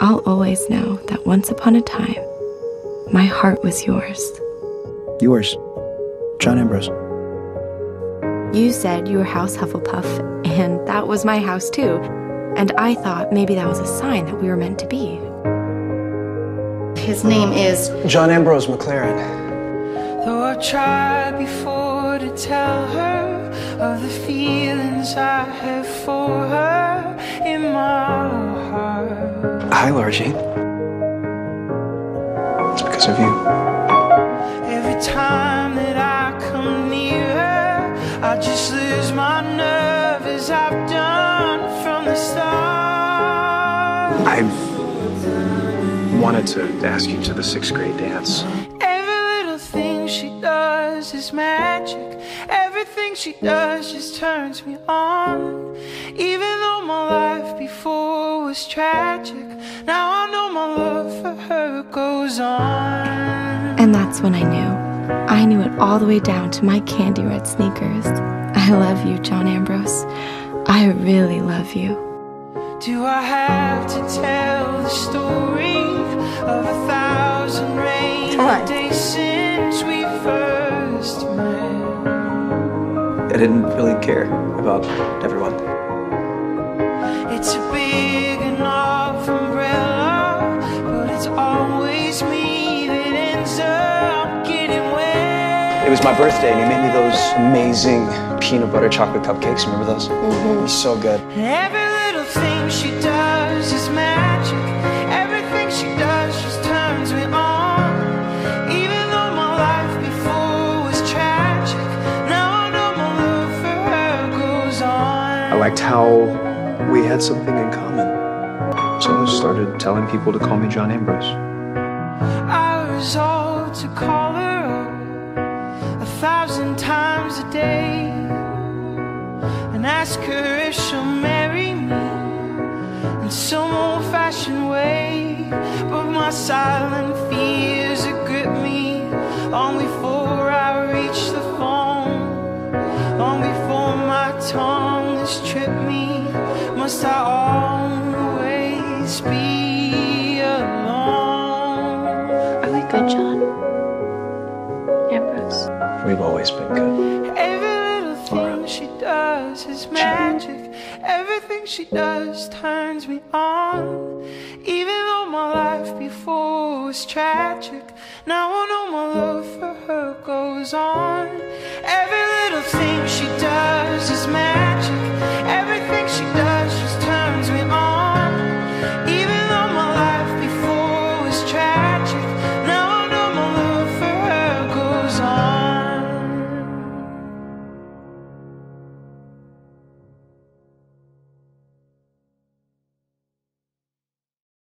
I'll always know that once upon a time, my heart was yours. Yours, John Ambrose. You said you were House Hufflepuff, and that was my house too. And I thought maybe that was a sign that we were meant to be. His name is John Ambrose McClaren. Though I tried before to tell her of the feelings I have for her in my heart. Hi, Lara Jean. It's because of you. Every time that I come near her, I just lose my nerve as I've done from the start. I wanted to ask you to the sixth grade dance. She does is magic. Everything she does just turns me on. Even though my life before was tragic, now I know my love for her goes on. And that's when I knew. I knew it all the way down to my candy red sneakers. I love you, John Ambrose. I really love you. Do I have to tell the story of a thousand rainy Come on. days since we first met? I didn't really care about everyone. It's a big enough umbrella, but it's always me that ends up getting wet. It was my birthday, and you made me those amazing peanut butter chocolate cupcakes. Remember those? Mm-hmm. So good. Every little thing she does is magic. Everything she does just turns me on. Even though my life before was tragic, now I know my love for her goes on. I liked how we had something in common. So I started telling people to call me John Ambrose. I resolved to call her up a thousand times a day and ask her if she'll marry me in some old fashioned way. But my silent fears had gripped me long before I reached the phone, long before my tongue has tripped me. Must I always be alone? Are we good, John? Ambrose. We've always been good. Every little thing Lara. she does is magic. She does turns me on. Even though my life before was tragic, now I know my love for her goes on. Every little thing she does.